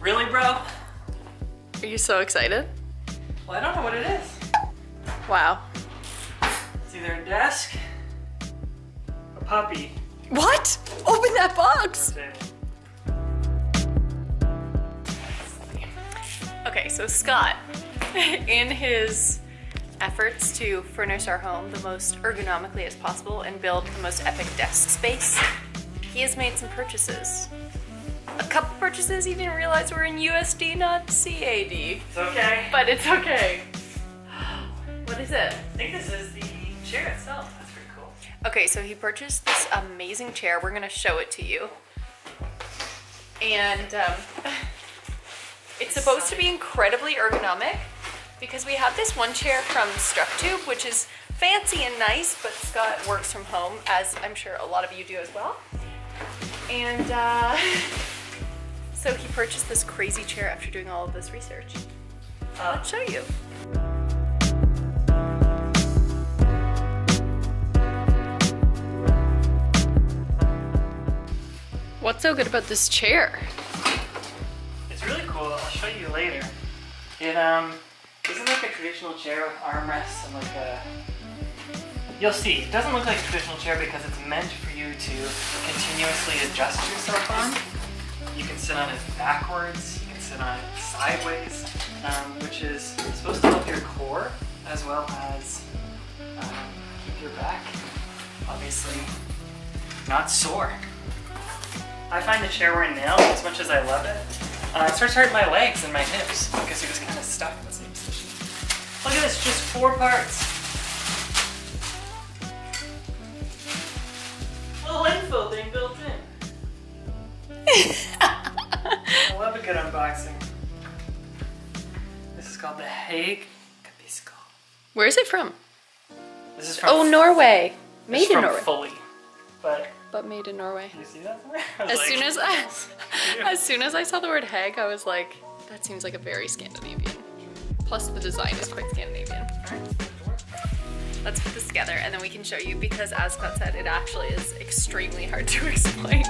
Really, bro? Are you so excited? Well, I don't know what it is. Wow. It's either a desk, a puppy, What? Open that box! or a table. Okay, so Scott, in his efforts to furnish our home the most ergonomically as possible and build the most epic desk space, he has made some purchases. A couple purchases he didn't realize were in USD, not CAD. It's okay. But it's okay. What is it? I think this is the chair itself. That's pretty cool. Okay, so he purchased this amazing chair. We're gonna show it to you. And um, it's supposed to be incredibly ergonomic because we have this one chair from Structube, which is fancy and nice, but Scott works from home, as I'm sure a lot of you do as well. And uh, so he purchased this crazy chair after doing all of this research. Uh, I'll show you. What's so good about this chair? it's really cool. I'll show you later. It um isn't like a traditional chair with armrests and like a. You'll see. It doesn't look like a traditional chair because it's meant for you to continuously adjust yourself on. You can sit on it backwards. You can sit on it sideways, um, which is supposed to help your core as well as um, keep your back obviously not sore. I find the chair wearing now, as much as I love it, uh, it starts hurting my legs and my hips because you're just kind of stuck in the same position. Look at this, just four parts. Little infill thing built in. I love a good unboxing. This is called the Hague Capisco. Where is it from? This is from Oh, Norway. this is Made in from Norway. Fully. But But made in Norway. you see that? somewhere? As like- soon as I, as soon as I saw the word Hague, I was like, that seems like a very Scandinavian. Plus, the design is quite Scandinavian. Let's put this together, and then we can show you because, as Scott said, it actually is extremely hard to explain.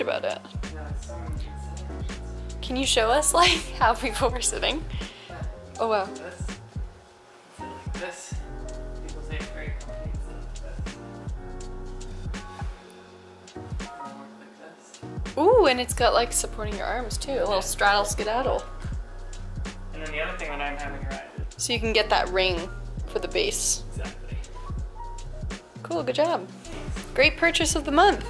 A lot to change about it. Yeah, it's, it's, Can you show us like how people were sitting? Oh wow. This, sit like this. People say it's very comfy. Sit like this. And work like this. Ooh, and it's got like supporting your arms too, a little straddle skedaddle. And then the other thing that I'm having right is So you can get that ring for the base. exactly. Cool, good job. Great purchase of the month.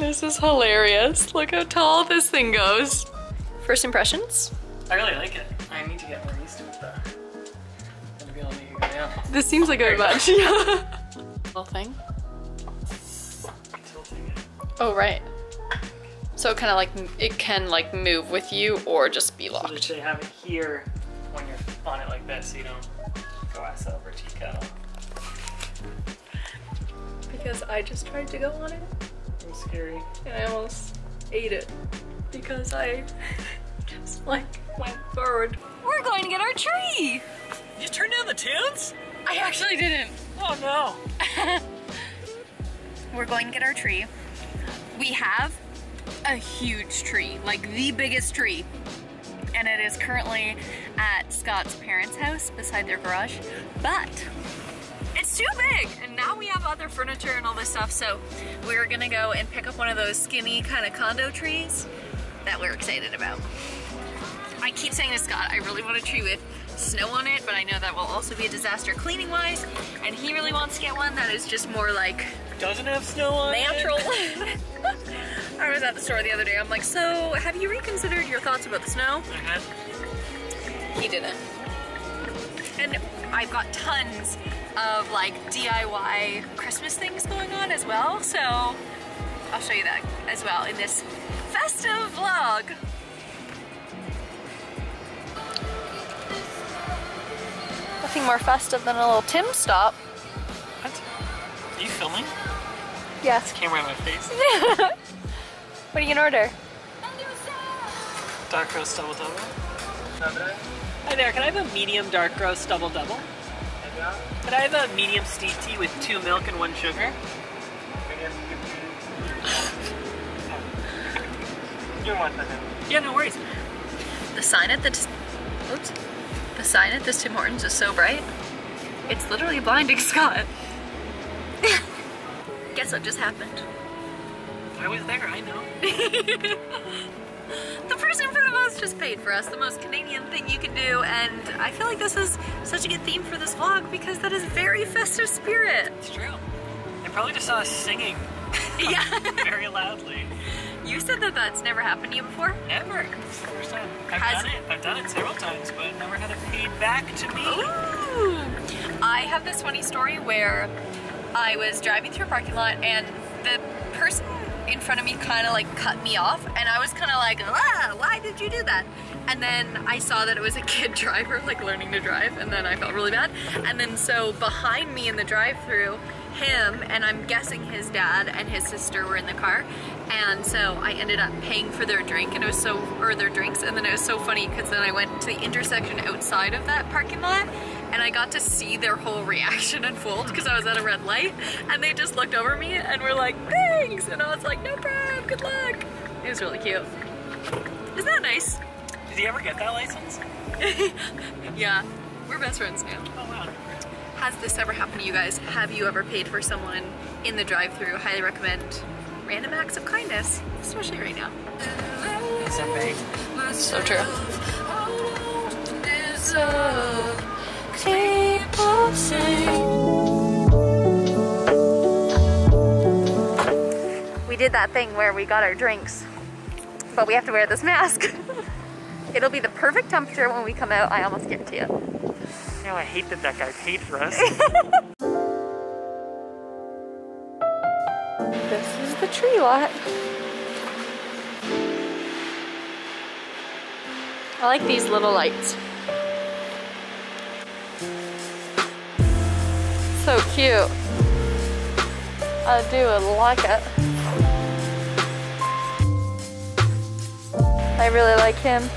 This is hilarious. Look how tall this thing goes. First impressions? I really like it. I need to get more used to it though. Gonna be able to make go down. This seems like a much. Little thing. Oh right. So it kind of like it can like move with you or just be So locked. they have it here when you're on it like this so you don't go ass over tea kettle. Because I just tried to go on it It scary. and I almost ate it because I just like went forward. We're going to get our tree. You turned down the tunes? I actually didn't. Oh no. We're going to get our tree. We have a huge tree, like the biggest tree. And it is currently at Scott's parents' house beside their garage. But it's too big. And now we have other furniture and all this stuff. So we're gonna go and pick up one of those skinny kind of condo trees that we're excited about. I keep saying to Scott, I really want a tree with snow on it, but I know that will also be a disaster cleaning wise. And he really wants to get one that is just more like Doesn't have snow on natural. I was at the store the other day. I'm like, so have you reconsidered your thoughts about the snow? Uh-huh. He didn't. And I've got tons of like DIY Christmas things going on as well. So I'll show you that as well in this festive vlog. Nothing more festive than a little Tim stop. What? Are you filming? Yes. Camera in my face. What are you gonna order? Dark roast double double. Hi there, can I have a medium dark roast double double? Could I have a medium steep tea with two milk and one sugar? Yeah, no worries. The sign at the oops, the sign at this Tim Hortons is so bright, it's literally blinding Scott. Guess what just happened? I was there, I know. The person most just paid for us, the most Canadian thing you can do, and I feel like this is such a good theme for this vlog because that is very festive spirit. It's true. They probably just saw us singing Yeah. very loudly. you said that that's never happened to you before? Never. It's the first time. I've Has- done it. I've done it several times, but never had it paid back to me. Ooh. I have this funny story where I was driving through a parking lot and the person in front of me kind of like cut me off and I was kind of like, ah, why did you do that? And then I saw that it was a kid driver like learning to drive and then I felt really bad. And then so behind me in the drive-through, him and I'm guessing his dad and his sister were in the car and so I ended up paying for their drink and it was so or their drinks and then it was so funny because then I went to the intersection outside of that parking lot and I got to see their whole reaction unfold because I was at a red light and they just looked over me and were like thanks and I was like no problem good luck it was really cute isn't that nice Did you ever get that license? yeah we're best friends now Oh wow. Has this ever happened to you guys? Have you ever paid for someone in the drive-through? Highly recommend random acts of kindness, especially right now. So that We did that thing where we got our drinks, but we have to wear this mask. It'll be the perfect temperature when we come out, I almost guarantee it. You know, I hate that that guy paid for us. This is the tree lot. I like these little lights. So cute. I do like it. I really like him.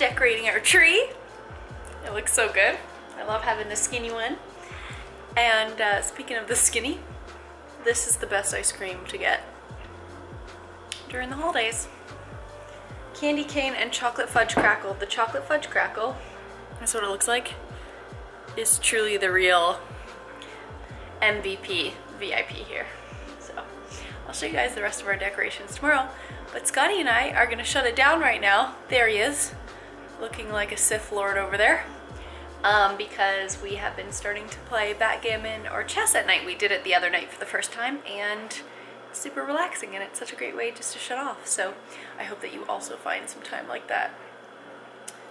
Decorating our tree. It looks so good. I love having the skinny one. And uh, speaking of the skinny, this is the best ice cream to get during the holidays. Candy cane and chocolate fudge crackle. The chocolate fudge crackle, that's what it looks like, is truly the real MVP VIP here. So I'll show you guys the rest of our decorations tomorrow. But Scotty and I are gonna shut it down right now. There he is, looking like a Sith Lord over there. Um, because we have been starting to play backgammon or chess at night. We did it the other night for the first time and super relaxing and it's such a great way just to shut off. So I hope that you also find some time like that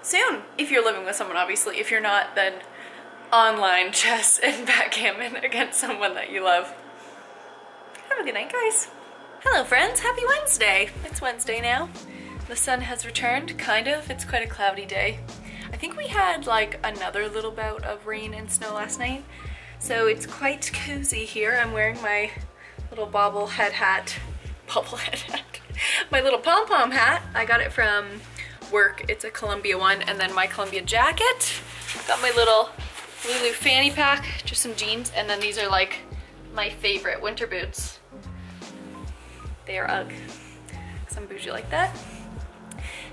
soon. If you're living with someone, obviously. If you're not, then online chess and backgammon against someone that you love. Have a good night, guys. Hello, friends. Happy Wednesday. It's Wednesday now. The sun has returned, kind of. It's quite a cloudy day. I think we had like another little bout of rain and snow last night, so it's quite cozy here. I'm wearing my little bobblehead hat, bobblehead hat, my little pom-pom hat. I got it from work. It's a Columbia one, and then my Columbia jacket. Got my little Lulu fanny pack, just some jeans, and then these are like my favorite winter boots. They are UGG, I'm bougie like that.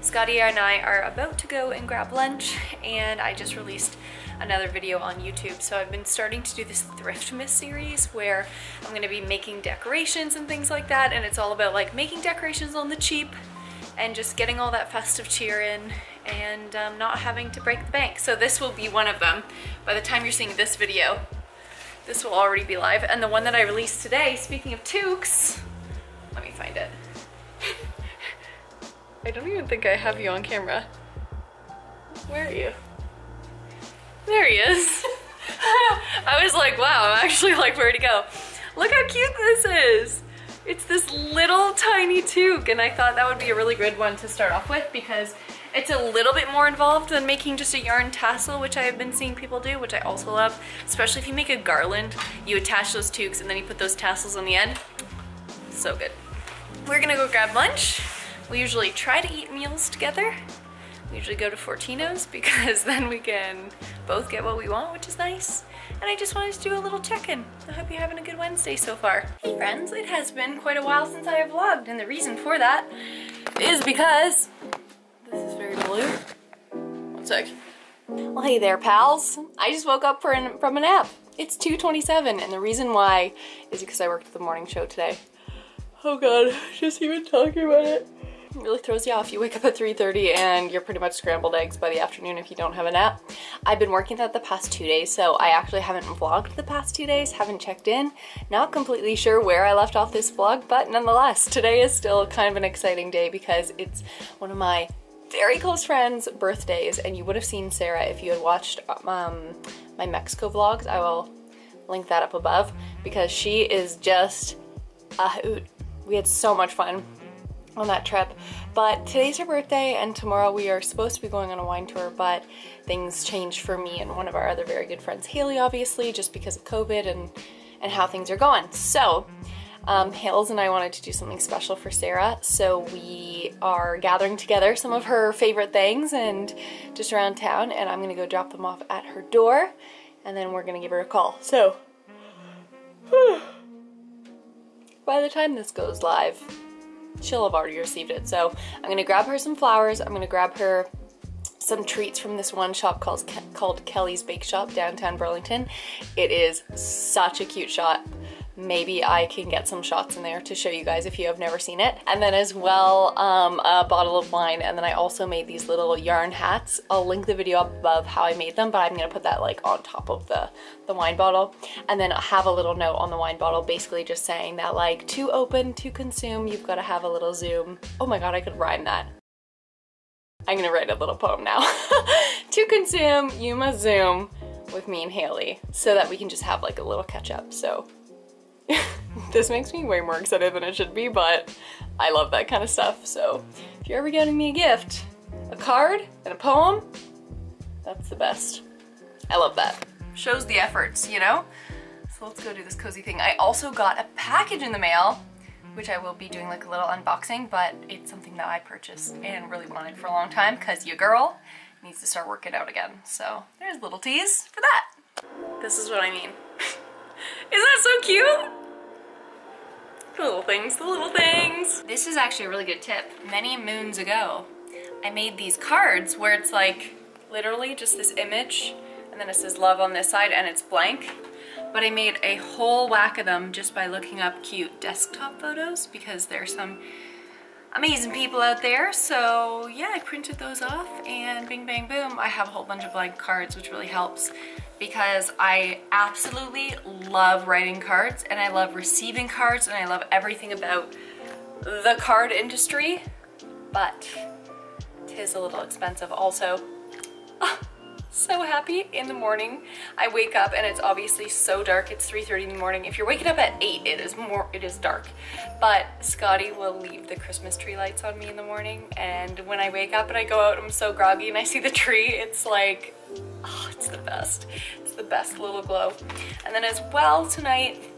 Scotty and I are about to go and grab lunch and I just released another video on YouTube. So I've been starting to do this Thriftmas series where I'm gonna be making decorations and things like that and it's all about like making decorations on the cheap and just getting all that festive cheer in and um, not having to break the bank. So this will be one of them. By the time you're seeing this video, this will already be live. And the one that I released today, speaking of toques, let me find it. I don't even think I have you on camera. Where are you? There he is. I was like, wow, I'm actually like, where to go? Look how cute this is. It's this little tiny toque and I thought that would be a really good one to start off with because it's a little bit more involved than making just a yarn tassel, which I have been seeing people do, which I also love. Especially if you make a garland, you attach those toques and then you put those tassels on the end. So good. We're gonna go grab lunch. We usually try to eat meals together. We usually go to Fortino's because then we can both get what we want, which is nice. And I just wanted to do a little check-in. I hope you're having a good Wednesday so far. Hey friends, it has been quite a while since I have vlogged and the reason for that is because this is very blue. One sec. Well, hey there, pals. I just woke up an, from a nap. It's 2.27 and the reason why is because I worked the morning show today. Oh god, just even talking about it really throws you off. You wake up at 3.30 and you're pretty much scrambled eggs by the afternoon if you don't have a nap. I've been working that the past two days, so I actually haven't vlogged the past two days, haven't checked in. Not completely sure where I left off this vlog, but nonetheless, today is still kind of an exciting day because it's one of my very close friends' birthdays, and you would have seen Sarah if you had watched um, my Mexico vlogs. I will link that up above because she is just a hoot. We had so much fun on that trip. But today's her birthday and tomorrow we are supposed to be going on a wine tour, but things changed for me and one of our other very good friends, Haley, obviously, just because of COVID and, and how things are going. So, um, Hales and I wanted to do something special for Sarah, so we are gathering together some of her favorite things and just around town, and I'm gonna go drop them off at her door, and then we're gonna give her a call. So, by the time this goes live, she'll have already received it. So I'm gonna grab her some flowers. I'm gonna grab her some treats from this one shop called, called Kelly's Bake Shop downtown Burlington. It is such a cute shop maybe I can get some shots in there to show you guys if you have never seen it. And then as well, um, a bottle of wine. And then I also made these little yarn hats. I'll link the video up above how I made them, but I'm gonna put that like on top of the, the wine bottle. And then I have a little note on the wine bottle basically just saying that like to open, to consume, you've gotta have a little zoom. Oh my God, I could rhyme that. I'm gonna write a little poem now. to consume, you must zoom with me and Haley so that we can just have like a little catch up. So this makes me way more excited than it should be, but I love that kind of stuff. So if you're ever getting me a gift, a card and a poem, that's the best. I love that. Shows the efforts, you know? So let's go do this cozy thing. I also got a package in the mail, which I will be doing like a little unboxing, but it's something that I purchased and really wanted for a long time because your girl needs to start working out again. So there's little tease for that. This is what I mean. Isn't that so cute? The little things, the little things. This is actually a really good tip. Many moons ago, I made these cards where it's like literally just this image and then it says love on this side and it's blank. but I made a whole whack of them just by looking up cute desktop photos because there's some amazing people out there. So yeah, I printed those off and bing bang boom, I have a whole bunch of blank cards, which really helps because I absolutely love writing cards and I love receiving cards and I love everything about the card industry, but it is a little expensive also. Ah, so happy in the morning. I wake up and it's obviously so dark. It's 3.30 in the morning. If you're waking up at 8, it is more, it is dark. But Scotty will leave the Christmas tree lights on me in the morning. And when I wake up and I go out, I'm so groggy and I see the tree, it's like, oh, it's the best. It's the best little glow. And then as well tonight,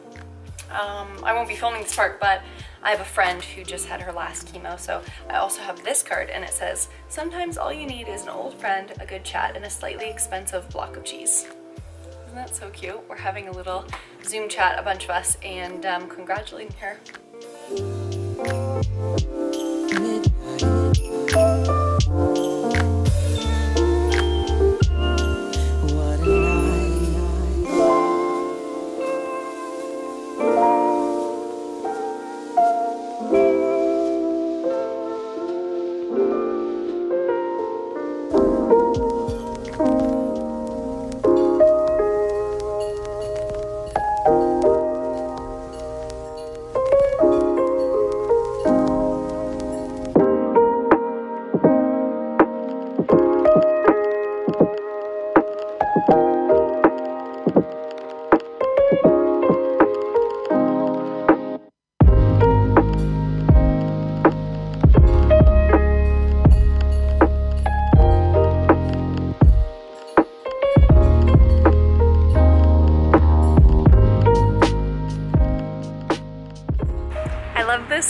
um, I won't be filming this part, but I have a friend who just had her last chemo, so I also have this card and it says, sometimes all you need is an old friend, a good chat, and a slightly expensive block of cheese. Isn't that so cute? We're having a little Zoom chat, a bunch of us, and um, congratulating her.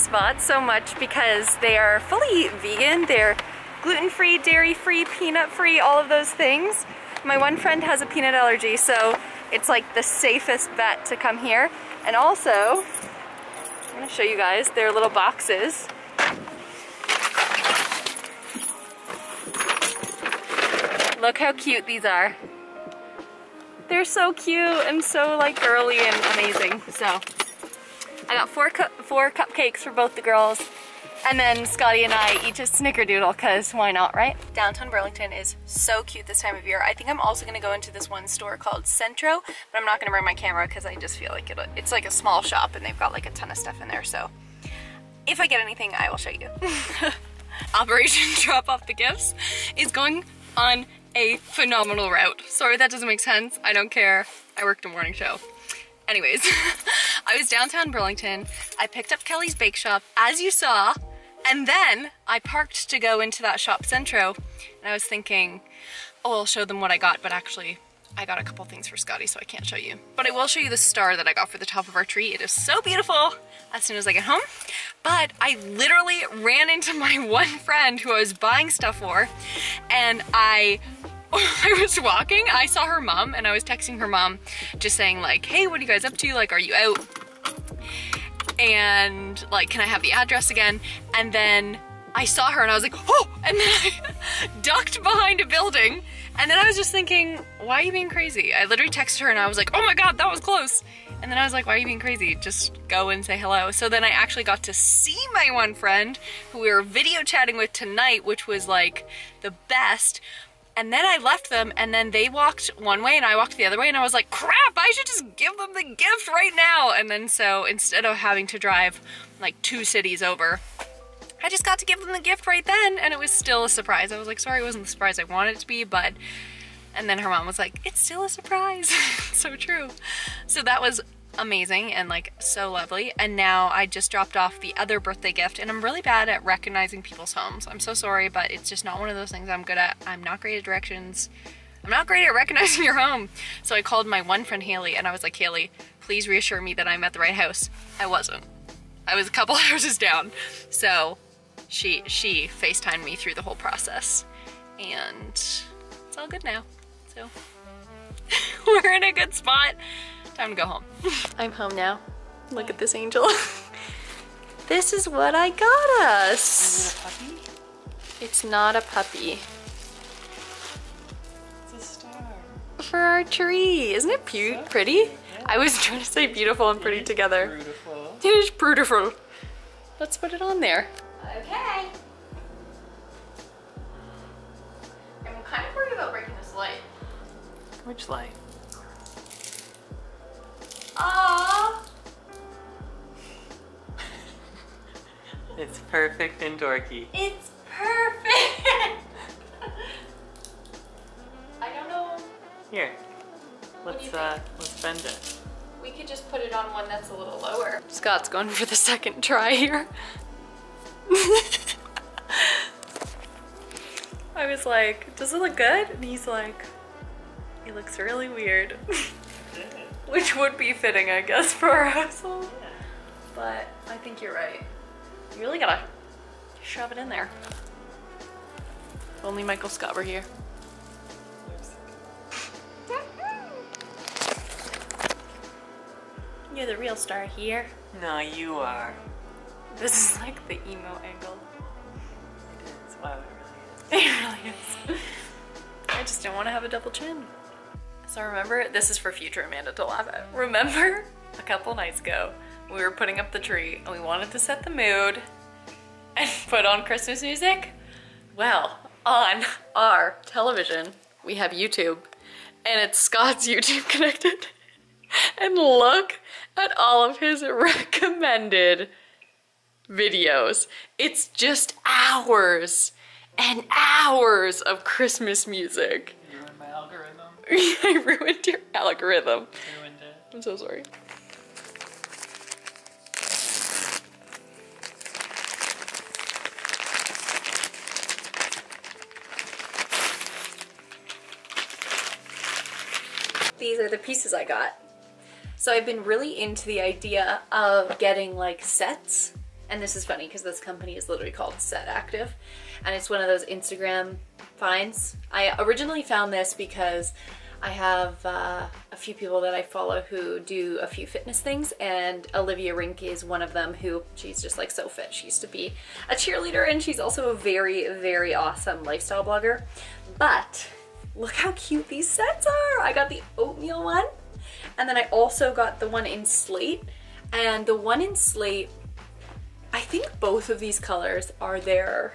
Spot so much because they are fully vegan. They're gluten-free, dairy-free, peanut-free, all of those things. My one friend has a peanut allergy, so it's like the safest bet to come here. And also, I'm gonna show you guys their little boxes. Look how cute these are. They're so cute and so like girly and amazing. So I got four, cu four cupcakes for both the girls. And then Scotty and I each a snickerdoodle, cause why not, right? Downtown Burlington is so cute this time of year. I think I'm also gonna go into this one store called Centro, but I'm not gonna bring my camera because I just feel like it, it's like a small shop and they've got like a ton of stuff in there. So if I get anything, I will show you. Operation Drop Off the Gifts is going on a phenomenal route. Sorry that doesn't make sense. I don't care. I worked a morning show. Anyways, I was downtown Burlington. I picked up Kelly's Bake Shop, as you saw, and then I parked to go into that shop Centro, and I was thinking, oh, I'll show them what I got, but actually, I got a couple things for Scotty, so I can't show you. But I will show you the star that I got for the top of our tree. It is so beautiful as soon as I get home. But I literally ran into my one friend who I was buying stuff for, and I I was walking, I saw her mom and I was texting her mom just saying like, hey, what are you guys up to? Like, are you out? And like, can I have the address again? And then I saw her and I was like, oh, and then I ducked behind a building. And then I was just thinking, why are you being crazy? I literally texted her and I was like, oh my God, that was close. And then I was like, why are you being crazy? Just go and say hello. So then I actually got to see my one friend who we were video chatting with tonight, which was like the best. And then I left them and then they walked one way and I walked the other way and I was like, crap, I should just give them the gift right now. And then so instead of having to drive like two cities over, I just got to give them the gift right then and it was still a surprise. I was like, sorry, it wasn't the surprise I wanted it to be, but and then her mom was like, it's still a surprise. so true. So that was amazing and like so lovely. And now I just dropped off the other birthday gift and I'm really bad at recognizing people's homes. I'm so sorry, but it's just not one of those things I'm good at. I'm not great at directions. I'm not great at recognizing your home. So I called my one friend Haley and I was like, Haley, please reassure me that I'm at the right house. I wasn't. I was a couple houses down. So she she FaceTimed me through the whole process. And it's all good now. So we're in a good spot. Time to go home. I'm home now. Look at this angel. this is what I got us. It it's not a puppy. It's a star. For our tree. Isn't it cute? So pretty? Yeah. I was trying to say beautiful and pretty together. Beautiful. It is beautiful. Let's put it on there. Okay. I'm kind of worried about breaking this light. Which light? It's perfect and dorky. It's perfect. I don't know. Here. Let's uh let's bend it. We could just put it on one that's a little lower. Scott's going for the second try here. I was like, does it look good? And he's like, it looks really weird. Which would be fitting, I guess, for our household. But I think you're right. You really gotta shove it in there. If only Michael Scott were here. You're the real star here. No, you are. This is like the emo angle. It's wow, it really is. It really is. I just don't want to have a double chin. So remember, this is for future Amanda to laugh at. Remember a couple nights ago, we were putting up the tree and we wanted to set the mood and put on Christmas music? Well, on our television, we have YouTube and it's Scott's YouTube connected. And look at all of his recommended videos. It's just hours and hours of Christmas music. You ruined my algorithm. I ruined your algorithm. Ruined it. I'm so sorry. These are the pieces I got. So I've been really into the idea of getting like sets. And this is funny because this company is literally called Set Active. And it's one of those Instagram finds. I originally found this because I have uh, a few people that I follow who do a few fitness things, and Olivia Rink is one of them who she's just like so fit. She used to be a cheerleader, and she's also a very, very awesome lifestyle blogger. But look how cute these sets are! I got the oatmeal one, and then I also got the one in slate, and the one in slate, I think both of these colors are their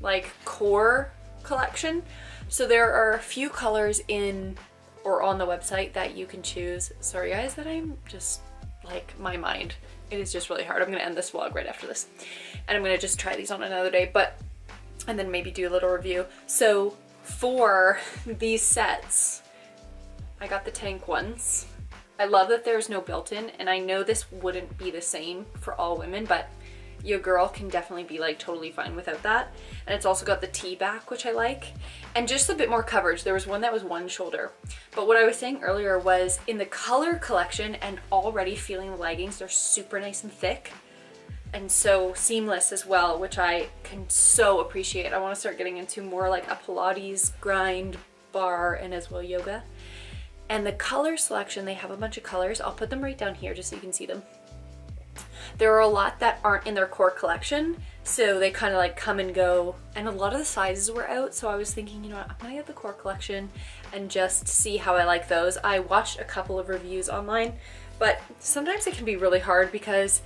like core collection. So there are a few colors in or on the website that you can choose. Sorry guys that I'm just like my mind. It is just really hard. I'm gonna end this vlog right after this. And I'm gonna just try these on another day, but and then maybe do a little review. So for these sets, I got the tank ones. I love that there's no built-in and I know this wouldn't be the same for all women, but your girl can definitely be like totally fine without that. And it's also got the T back, which I like. And just a bit more coverage. There was one that was one shoulder. But what I was saying earlier was in the color collection and already feeling the leggings, they're super nice and thick and so seamless as well, which I can so appreciate. I want to start getting into more like a Pilates grind bar and as well yoga. And the color selection, they have a bunch of colors. I'll put them right down here just so you can see them. There are a lot that aren't in their core collection, so they kind of like come and go. And a lot of the sizes were out, so I was thinking, you know what, I'm gonna get the core collection and just see how I like those. I watched a couple of reviews online, but sometimes it can be really hard because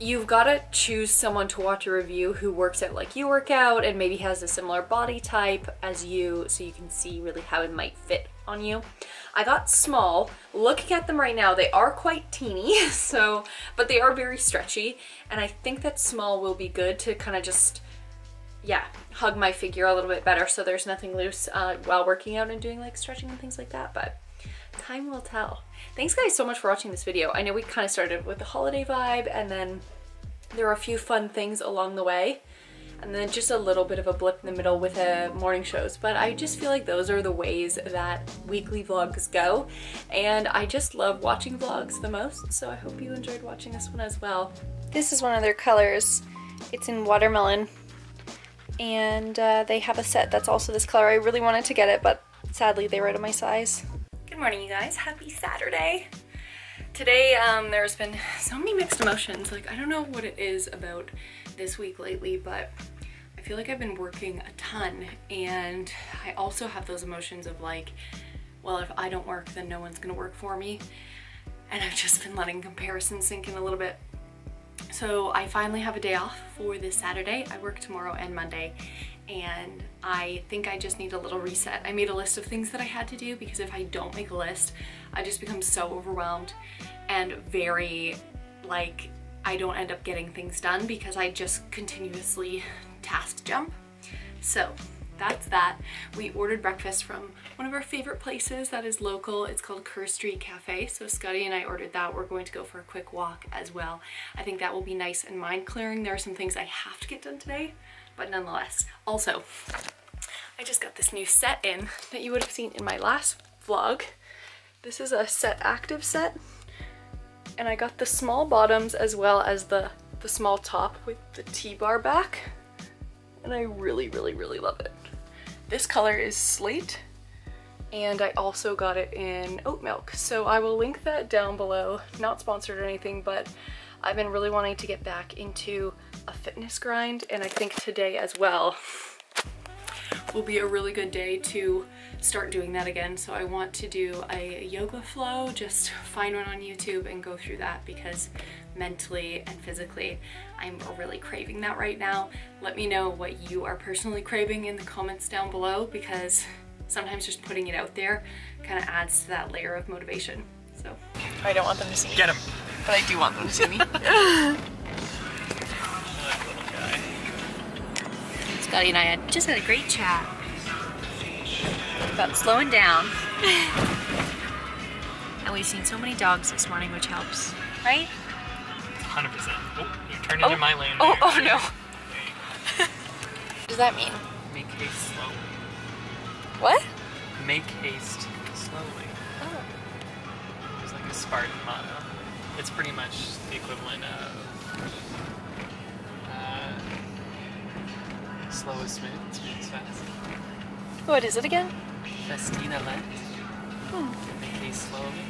you've got to choose someone to watch a review who works out like you work out and maybe has a similar body type as you so you can see really how it might fit on you. I got small. Looking at them right now, they are quite teeny, so, but they are very stretchy, and I think that small will be good to kind of just, yeah, hug my figure a little bit better so there's nothing loose uh, while working out and doing like stretching and things like that, but time will tell. Thanks guys so much for watching this video. I know we kind of started with the holiday vibe and then there were a few fun things along the way and then just a little bit of a blip in the middle with the morning shows. But I just feel like those are the ways that weekly vlogs go. And I just love watching vlogs the most. So I hope you enjoyed watching this one as well. This is one of their colors. It's in watermelon. And uh, they have a set that's also this color. I really wanted to get it, but sadly they were out of my size. Good morning, you guys. Happy Saturday. Today, um, there's been so many mixed emotions. Like, I don't know what it is about this week lately, but I feel like I've been working a ton and I also have those emotions of like, well, if I don't work, then no one's gonna work for me. and I've just been letting comparison sink in a little bit. So I finally have a day off for this Saturday. I work tomorrow and Monday and I think I just need a little reset. I made a list of things that I had to do because if I don't make a list, I just become so overwhelmed and very like I don't end up getting things done because I just continuously task jump. So that's that. We ordered breakfast from one of our favorite places that is local. It's called Kerr Street Cafe. So Scotty and I ordered that. We're going to go for a quick walk as well. I think that will be nice and mind clearing. There are some things I have to get done today, but nonetheless. Also, I just got this new set in that you would have seen in my last vlog. This is a set active set and I got the small bottoms as well as the, the small top with the T-bar back and I really, really, really love it. This color is slate and I also got it in oat milk. So I will link that down below. Not sponsored or anything, but I've been really wanting to get back into a fitness grind and I think today as well will be a really good day to start doing that again. So I want to do a yoga flow, just find one on YouTube and go through that because mentally and physically I'm really craving that right now. Let me know what you are personally craving in the comments down below because sometimes just putting it out there kind of adds to that layer of motivation. So I don't want them to see me. Get him. But I do want them to see me. Scotty and I had just had a great chat about slowing down. and we've seen so many dogs this morning, which helps, right? 100%. Oh, you turned oh. into my lane. Oh, there. oh no. What does that mean? Make haste slowly. What? Make haste slowly. Oh. It's like a Spartan motto. It's pretty much the equivalent of uh, slow is smooth, smooth fast. What is it again? Festina lente. Hmm. Haste slowly.